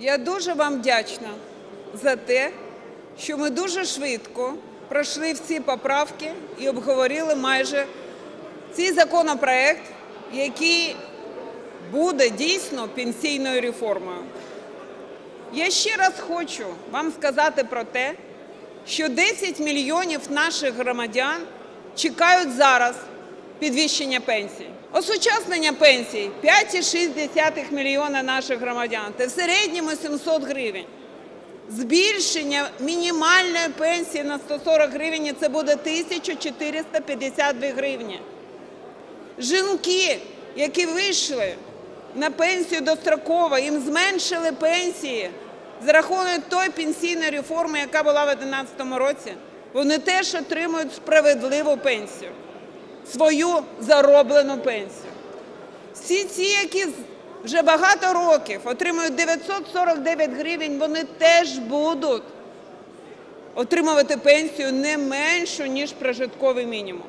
Я дуже вам вдячна за те, що ми дуже швидко пройшли всі поправки і обговорили майже цей законопроект, який буде дійсно пенсійною реформою. Я ще раз хочу вам сказати про те, що 10 мільйонів наших громадян чекають зараз підвищення пенсій. Осучаснення пенсій 5,6 мільйона наших громадян. Це в середньому 700 гривень. Збільшення мінімальної пенсії на 140 гривень – це буде 1452 гривні. Жінки, які вийшли на пенсію достроково, їм зменшили пенсії за рахунок тої пенсійної реформи, яка була в 2011 році, вони теж отримують справедливу пенсію, свою зароблену пенсію. Всі ці, які вже багато років отримують 949 гривень, вони теж будуть отримувати пенсію не меншу, ніж прожитковий мінімум.